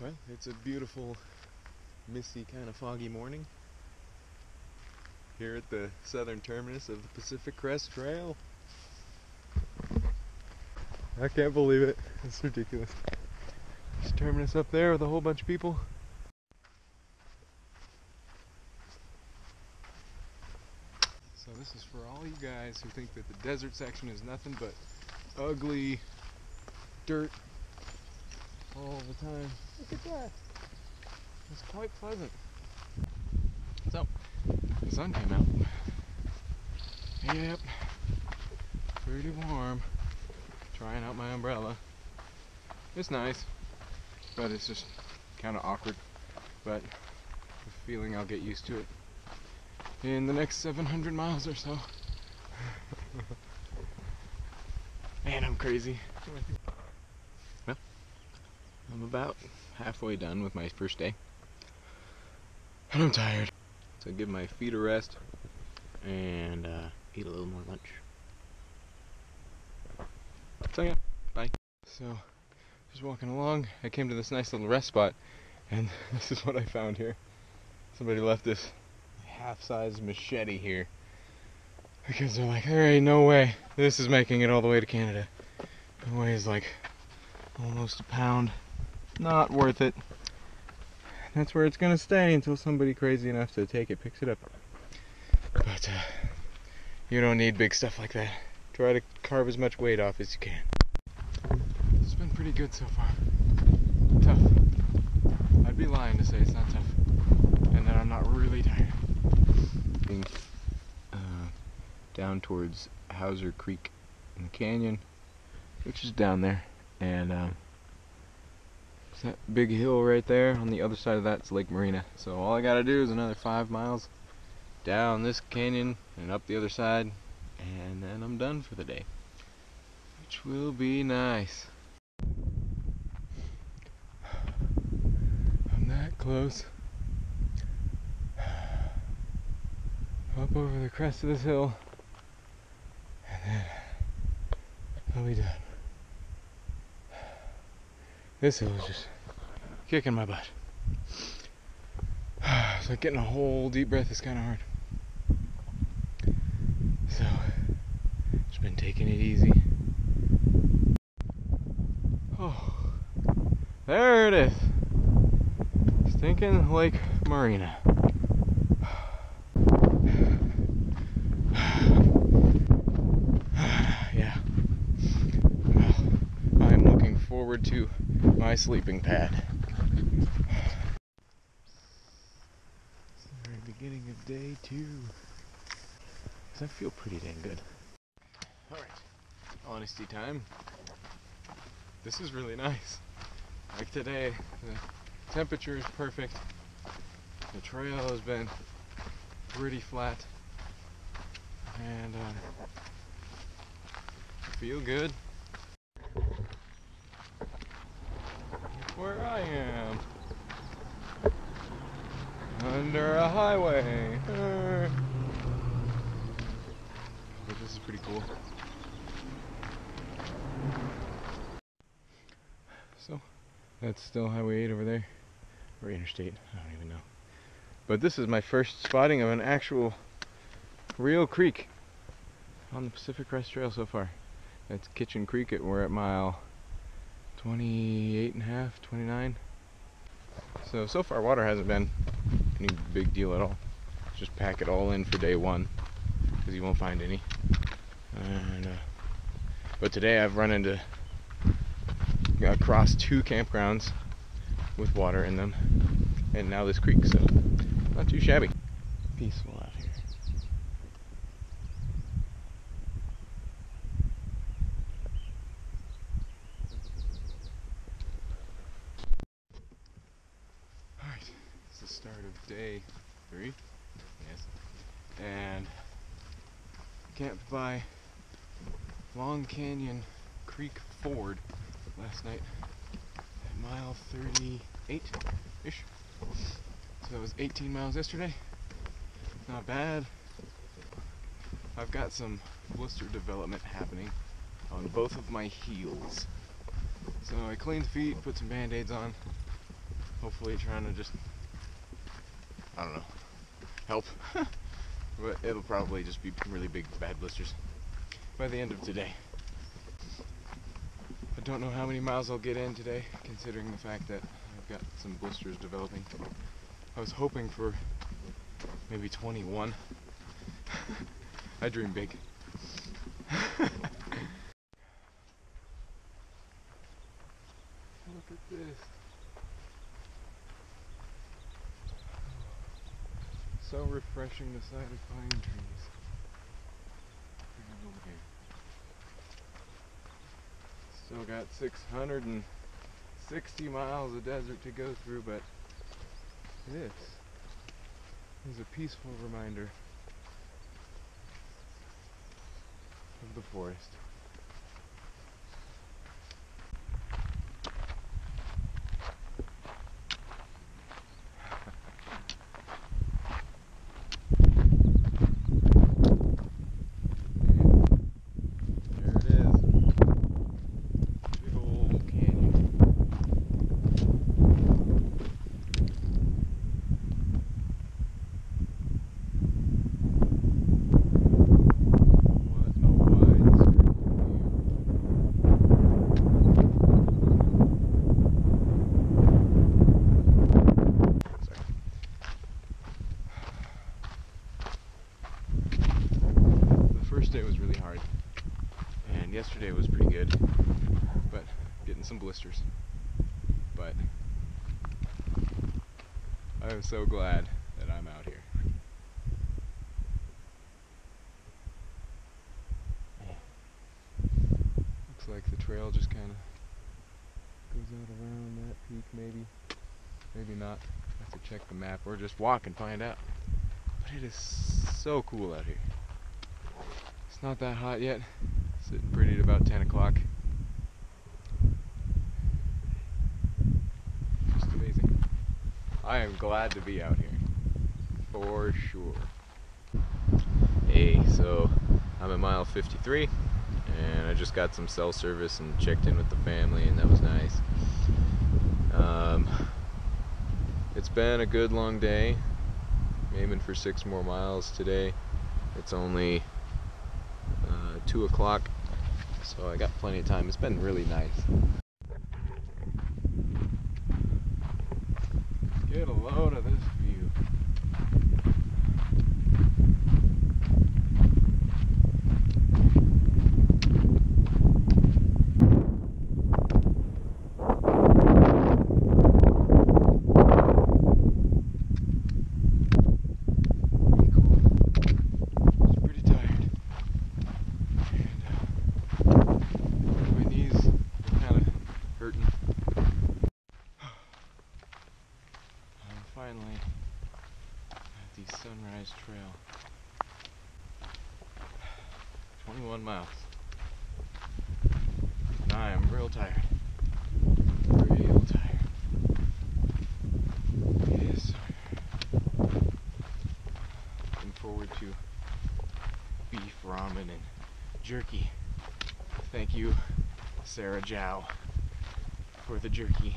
Well, it's a beautiful, misty, kind of foggy morning here at the southern terminus of the Pacific Crest Trail. I can't believe it. It's ridiculous. There's terminus up there with a whole bunch of people. So this is for all you guys who think that the desert section is nothing but ugly dirt all the time. Look at that. It's quite pleasant. So, the sun came out. Yep. Pretty warm. Trying out my umbrella. It's nice, but it's just kind of awkward. But feeling I'll get used to it in the next 700 miles or so. Man, I'm crazy. I'm about halfway done with my first day. And I'm tired. So give my feet a rest and uh, eat a little more lunch. So yeah, bye. So, just walking along, I came to this nice little rest spot, and this is what I found here. Somebody left this half-size machete here because they're like, there ain't no way this is making it all the way to Canada. It weighs like almost a pound. Not worth it. That's where it's gonna stay until somebody crazy enough to take it picks it up. But uh, you don't need big stuff like that. Try to carve as much weight off as you can. It's been pretty good so far. Tough. I'd be lying to say it's not tough. And that I'm not really tired. Uh, down towards Hauser Creek in the canyon, which is down there. And um, that big hill right there. On the other side of that's Lake Morena. So all I gotta do is another five miles down this canyon and up the other side and then I'm done for the day which will be nice I'm that close up over the crest of this hill and then I'll be done this hill is just kicking my butt it's like getting a whole deep breath is kind of hard so, just been taking it easy. Oh, there it is. Stinking Lake Morena. yeah. I'm looking forward to my sleeping pad. It's the very beginning of day two. I feel pretty dang good. Alright, honesty time. This is really nice. Like today, the temperature is perfect. The trail has been pretty flat. And uh, I feel good. Where I am. Under a highway. Uh, but this is pretty cool. So, that's still Highway 8 over there. Or Interstate, I don't even know. But this is my first spotting of an actual real creek on the Pacific Crest Trail so far. That's Kitchen Creek. At, we're at mile 28 and a half, 29. So, so far water hasn't been any big deal at all. Just pack it all in for day one because you won't find any. And, uh, but today I've run into across two campgrounds with water in them, and now this creek, so not too shabby. Peaceful out here. Alright, it's the start of day three. Yes. And camped by Long Canyon Creek Ford last night at mile 38-ish. So that was 18 miles yesterday. Not bad. I've got some blister development happening on both of my heels. So I cleaned the feet, put some band-aids on, hopefully trying to just I don't know help but it'll probably just be really big bad blisters by the end of today. I don't know how many miles I'll get in today considering the fact that I've got some blisters developing. I was hoping for maybe 21 I dream big Look at this. So refreshing the sight of pine trees. Still got 660 miles of desert to go through, but this is a peaceful reminder of the forest. There it is. Big old canyon. What a widescreen view. Sorry. The first day was really hard, and yesterday was pretty good, but getting some blisters. But I'm so glad that I'm out here. Looks like the trail just kind of goes out around that peak, maybe. Maybe not. have to check the map or just walk and find out. But it is so cool out here. It's not that hot yet. Sitting pretty at about 10 o'clock. Just amazing. I am glad to be out here. For sure. Hey, so I'm at mile 53 and I just got some cell service and checked in with the family and that was nice. Um, it's been a good long day. Aiming for six more miles today. It's only uh, two o'clock, so I got plenty of time. It's been really nice. Get a load of this view. Pretty cool. Just pretty tired. And, uh, my knees are kind of hurting. I'm finally at the Sunrise Trail. 21 miles. And I am real tired. Real tired. Yes. Looking forward to beef ramen and jerky. Thank you, Sarah Jow, for the jerky.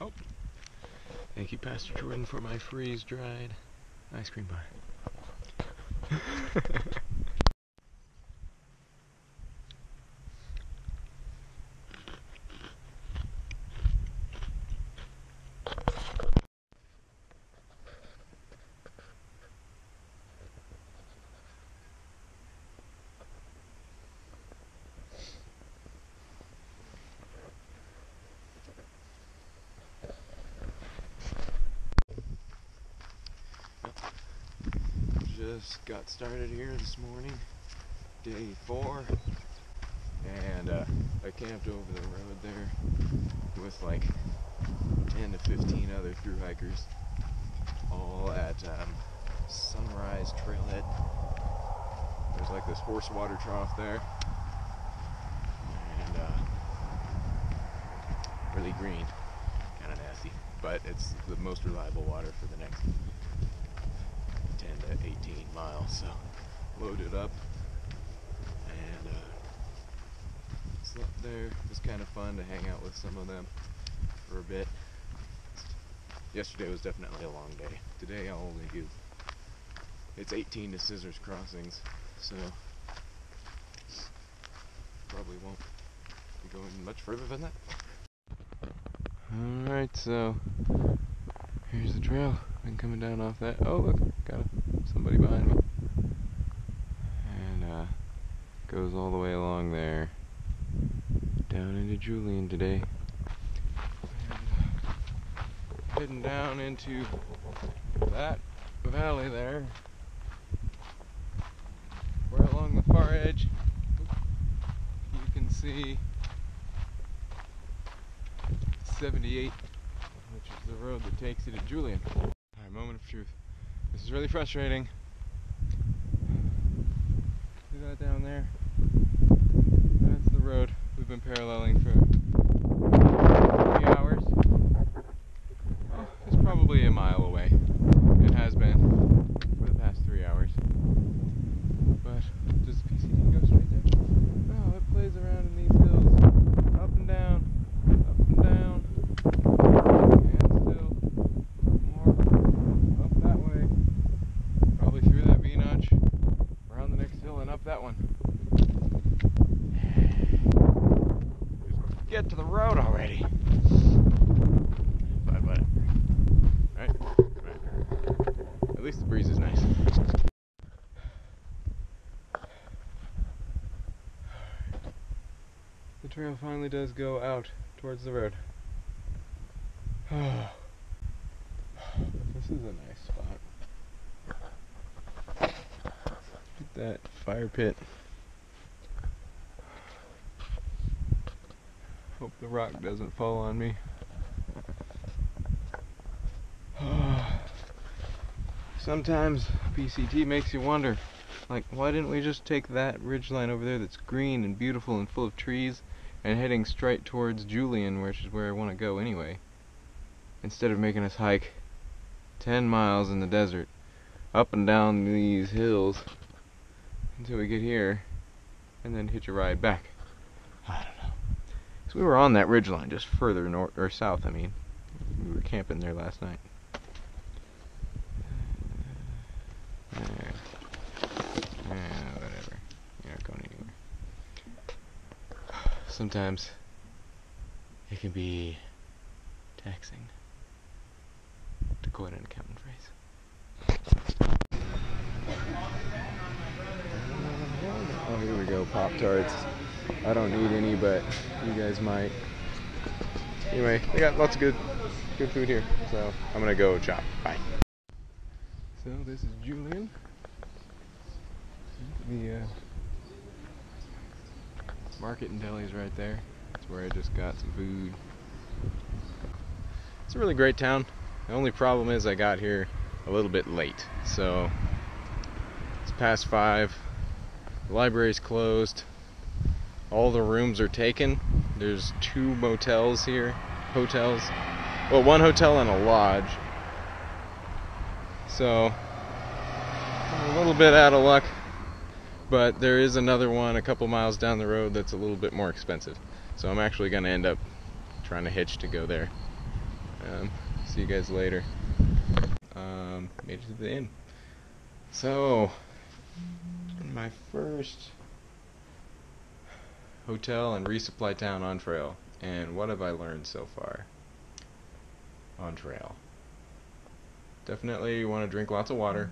Oh. Thank you, Pastor Jordan, for my freeze dried ice cream bar. Just got started here this morning, day four, and uh, I camped over the road there with like 10 to 15 other through hikers, all at um, Sunrise Trailhead. There's like this horse water trough there, and uh, really green, kind of nasty, but it's the most reliable water for the next 10 to 18 miles. So load it up and uh, sl- there. It was kind of fun to hang out with some of them for a bit. Yesterday was definitely a long day. Today I'll only do it's 18 to Scissors Crossings, so probably won't be going much further than that. Alright, so here's the trail. Been coming down off that. Oh, look, got somebody behind me. And uh, goes all the way along there, down into Julian today. And, uh, heading down into that valley there where along the far edge you can see 78 which is the road that takes you to Julian. Alright, moment of truth. This is really frustrating. See that down there? That's the road we've been paralleling for three hours. Oh, it's probably a mile away. It has been for the past three hours. But does PCT go straight there? No, it plays around in these hills, up and down, up and down, and still more up that way. Probably through that V notch, around the next hill, and up that one. Just get to the road already. But whatever. Right? Right. At least the breeze is nice. The trail finally does go out towards the road. this is a nice spot. Look at that fire pit. Hope the rock doesn't fall on me. Sometimes PCT makes you wonder, like, why didn't we just take that ridgeline over there that's green and beautiful and full of trees and heading straight towards Julian, which is where I want to go anyway, instead of making us hike 10 miles in the desert, up and down these hills until we get here, and then hitch a ride back. I don't know. So we were on that ridgeline just further north or south. I mean, we were camping there last night. There. Yeah, whatever. You're not going anywhere. Sometimes it can be taxing, to quote an accountant phrase. Oh, here we go, Pop Tarts. I don't need any, but you guys might. Anyway, they got lots of good, good food here, so I'm gonna go chop. Bye. So this is Julian. The uh, market and deli's right there. That's where I just got some food. It's a really great town. The only problem is I got here a little bit late. So it's past five. The library's closed. All the rooms are taken. There's two motels here, hotels. Well, one hotel and a lodge. So a little bit out of luck, but there is another one a couple miles down the road that's a little bit more expensive. So I'm actually going to end up trying to hitch to go there. Um, see you guys later. Um, made it to the inn. So, my first hotel and resupply town on trail. And what have I learned so far on trail? Definitely you want to drink lots of water.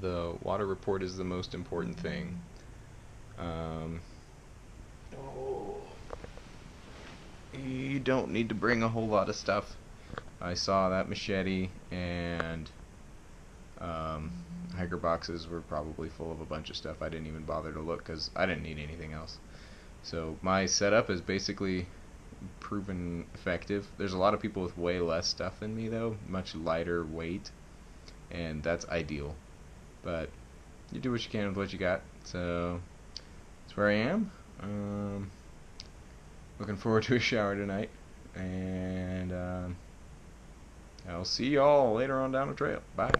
The water report is the most important thing. Um, you don't need to bring a whole lot of stuff. I saw that machete and um, hiker boxes were probably full of a bunch of stuff. I didn't even bother to look because I didn't need anything else. So my setup is basically proven effective. There's a lot of people with way less stuff than me though, much lighter weight, and that's ideal. But you do what you can with what you got. So that's where I am. Um, looking forward to a shower tonight, and um, I'll see y'all later on down the trail. Bye.